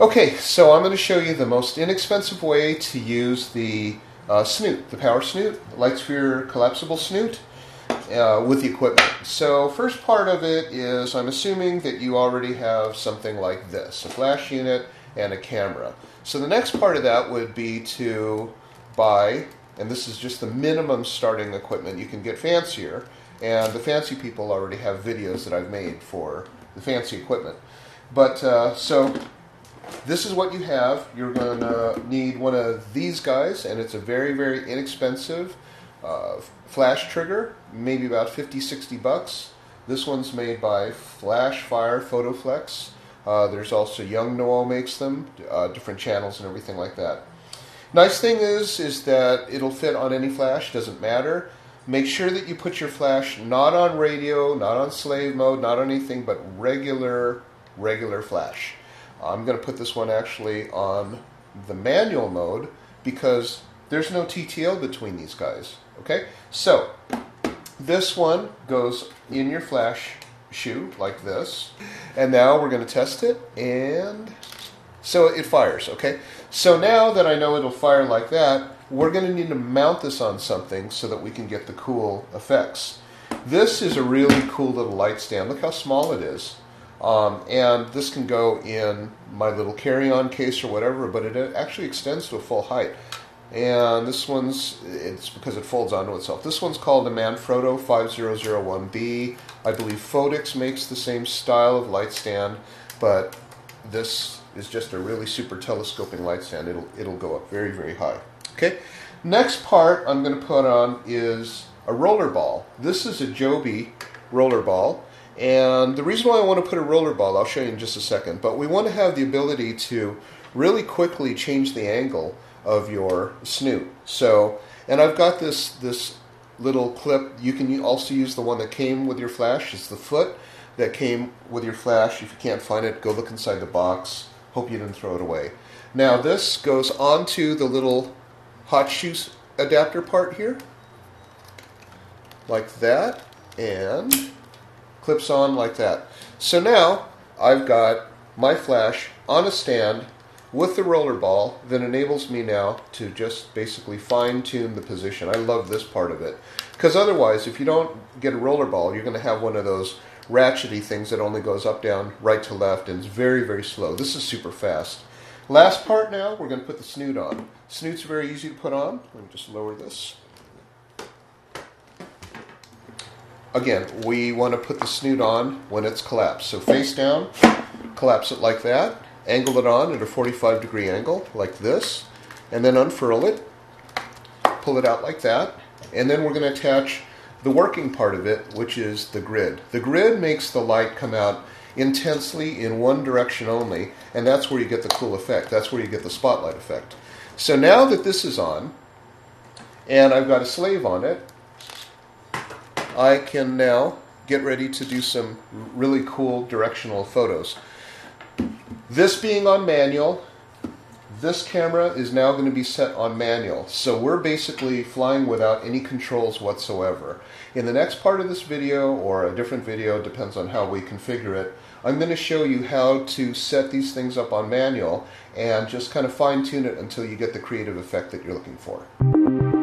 Okay, so I'm going to show you the most inexpensive way to use the uh, snoot, the power snoot, Lightsphere collapsible snoot uh, with the equipment. So first part of it is I'm assuming that you already have something like this, a flash unit and a camera. So the next part of that would be to buy, and this is just the minimum starting equipment, you can get fancier, and the fancy people already have videos that I've made for the fancy equipment. But uh, so this is what you have. You're going to need one of these guys, and it's a very, very inexpensive uh, flash trigger, maybe about 50, 60 bucks. This one's made by Flash Fire Photoflex. Uh, there's also Yongnuo makes them, uh, different channels and everything like that. Nice thing is, is that it'll fit on any flash, doesn't matter. Make sure that you put your flash not on radio, not on slave mode, not on anything, but regular, regular flash. I'm going to put this one actually on the manual mode because there's no TTL between these guys. Okay, so this one goes in your flash shoe like this, and now we're going to test it, and so it fires. Okay, so now that I know it'll fire like that, we're going to need to mount this on something so that we can get the cool effects. This is a really cool little light stand. Look how small it is. Um, and this can go in my little carry-on case or whatever, but it actually extends to a full height. And this one's, it's because it folds onto itself. This one's called a Manfrotto 5001B. I believe Phottix makes the same style of light stand, but this is just a really super telescoping light stand. It'll, it'll go up very, very high. Okay, next part I'm going to put on is a roller ball. This is a Joby roller ball. And the reason why I want to put a roller ball, I'll show you in just a second, but we want to have the ability to really quickly change the angle of your snoot. So, and I've got this this little clip. You can also use the one that came with your flash. It's the foot that came with your flash. If you can't find it, go look inside the box. Hope you didn't throw it away. Now this goes onto the little hot shoe adapter part here, like that, and clips on like that. So now I've got my flash on a stand with the roller ball that enables me now to just basically fine tune the position. I love this part of it. Because otherwise, if you don't get a roller ball, you're going to have one of those ratchety things that only goes up, down, right to left, and it's very, very slow. This is super fast. Last part now, we're going to put the snoot on. Snoot's very easy to put on. Let me just lower this. Again, we want to put the snoot on when it's collapsed. So face down, collapse it like that, angle it on at a 45 degree angle like this, and then unfurl it, pull it out like that, and then we're going to attach the working part of it, which is the grid. The grid makes the light come out intensely in one direction only, and that's where you get the cool effect. That's where you get the spotlight effect. So now that this is on, and I've got a slave on it, I can now get ready to do some really cool directional photos. This being on manual, this camera is now going to be set on manual. So we're basically flying without any controls whatsoever. In the next part of this video, or a different video, depends on how we configure it, I'm going to show you how to set these things up on manual and just kind of fine tune it until you get the creative effect that you're looking for.